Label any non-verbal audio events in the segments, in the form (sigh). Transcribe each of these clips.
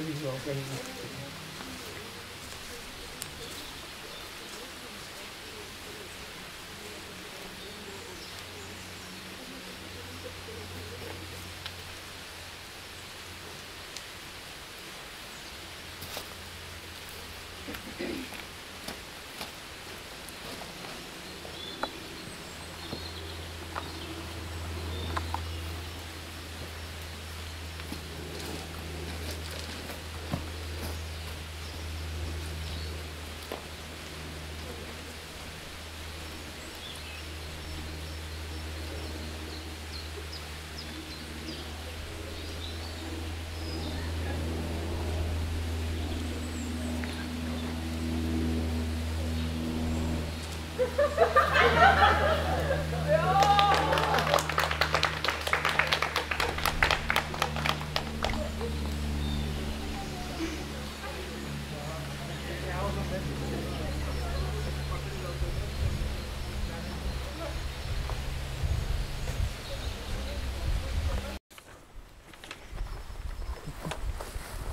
여기서 그냥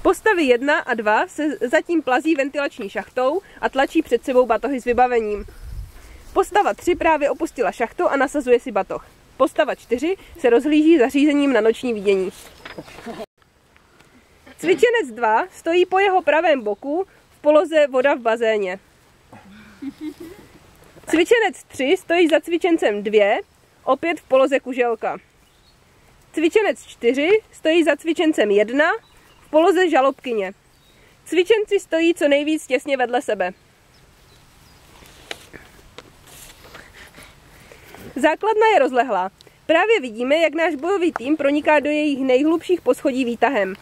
Postavy 1 a 2 se zatím plazí ventilační šachtou a tlačí před sebou batohy s vybavením. Postava 3 právě opustila šachtu a nasazuje si batoh. Postava 4 se rozhlíží zařízením na noční vidění. Cvičenec 2 stojí po jeho pravém boku v poloze voda v bazéně. Cvičenec 3 stojí za cvičencem 2, opět v poloze kuželka. Cvičenec 4 stojí za cvičencem 1 v poloze žalobkyně. Cvičenci stojí co nejvíc těsně vedle sebe. Základna je rozlehlá. Právě vidíme, jak náš bojový tým proniká do jejich nejhlubších poschodí výtahem.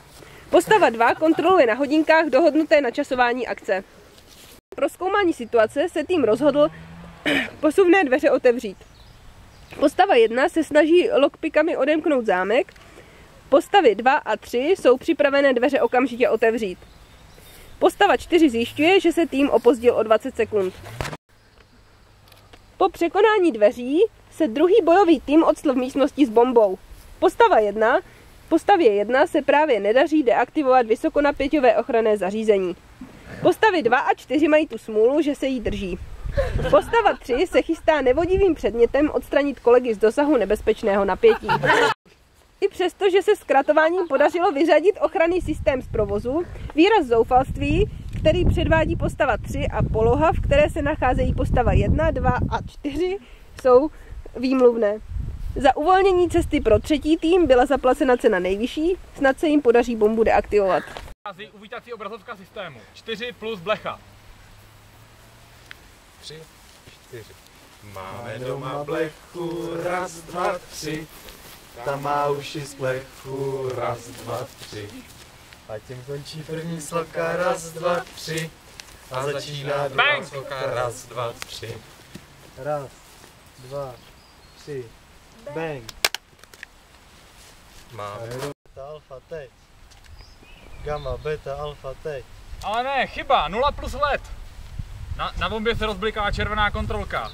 Postava 2 kontroluje na hodinkách dohodnuté načasování akce. Pro zkoumání situace se tým rozhodl (clears throat) posuvné dveře otevřít. Postava 1 se snaží lockpikami odemknout zámek, postavy 2 a 3 jsou připravené dveře okamžitě otevřít. Postava 4 zjišťuje, že se tým opozdil o 20 sekund. Po překonání dveří se druhý bojový tým odstl v místnosti s bombou. Postava 1 postavě 1 se právě nedaří deaktivovat vysokonapěťové ochranné zařízení. Postavy 2 a 4 mají tu smůlu, že se jí drží. Postava 3 se chystá nevodivým předmětem odstranit kolegy z dosahu nebezpečného napětí. I přesto, že se zkratováním podařilo vyřadit ochranný systém z provozu, výraz zoufalství, který předvádí postava 3 a poloha, v které se nacházejí postava 1, 2 a 4, jsou výmluvné. Za uvolnění cesty pro třetí tým byla zaplacena cena nejvyšší, snad se jim podaří bombu deaktivovat. Uvítací obrazovka systému. 4 plus blecha. 3, 4. Máme doma blechu, raz, dva, tři. Ta má uši z plechu, raz, dva, tři. A tím končí první sloka, raz, dva, tři. A začíná druhá sloka, raz, dva, tři. Raz, dva, tři, bang. Máme Beta, alfa, teď. Gamma, beta, alfa, teď. Ale ne, chyba, 0 plus LED. Na, na bombě se rozbliká červená kontrolka.